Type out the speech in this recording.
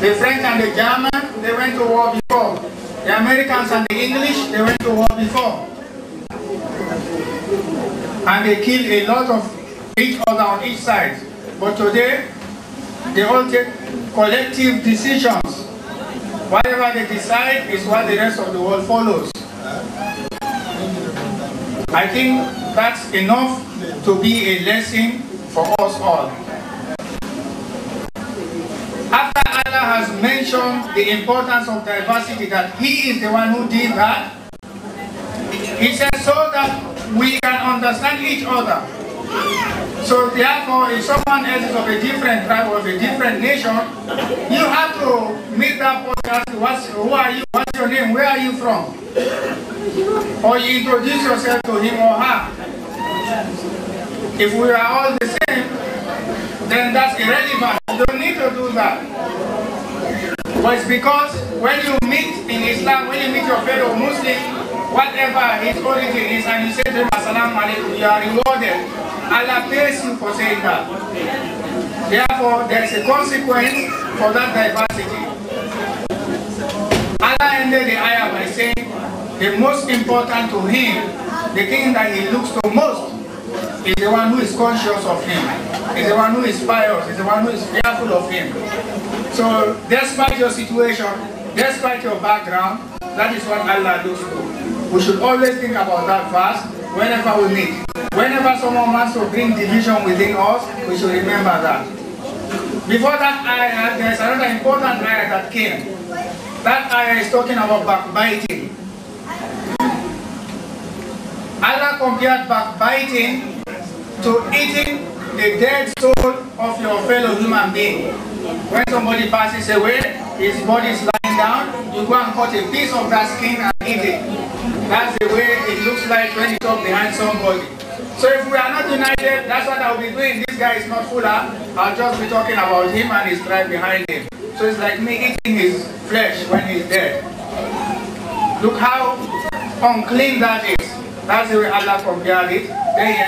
The French and the German, they went to war before. The Americans and the English, they went to war before. And they killed a lot of each other on each side. But today, they all take collective decisions. Whatever they decide is what the rest of the world follows. I think that's enough to be a lesson for us all. After has mentioned the importance of diversity, that He is the one who did that, He says so that we can understand each other. So therefore, if someone else is of a different tribe or of a different nation, you have to meet that person what's, who are you, what's your name, where are you from? Or you introduce yourself to him or her. If we are all the same, then that's irrelevant. You don't need to do that. But it's because when you meet in Islam, when you meet your fellow Muslim, whatever his origin is, and you say to him, Assalamu alaikum, you are rewarded. Allah pays you for saying that. Therefore, there is a consequence for that diversity. Allah ended the ayah by saying, the most important to him, the thing that he looks to most, is the one who is conscious of him, is the one who is pious, is the one who is fearful of him. So, despite your situation, despite your background, that is what Allah looks to. We should always think about that verse whenever we meet. Whenever someone wants to bring division within us, we should remember that. Before that ayah, there is another important ayah that came. That ayah is talking about backbiting. Allah compared backbiting to eating the dead soul of your fellow human being. When somebody passes away, his body is lying down, you go and cut a piece of that skin and eat it. That's the way it looks like when you talk behind somebody. So if we are not united, that's what I'll be doing. This guy is not Fula. I'll just be talking about him and his tribe behind him. So it's like me eating his flesh when he's dead. Look how unclean that is. That's the way Allah compared it. Then he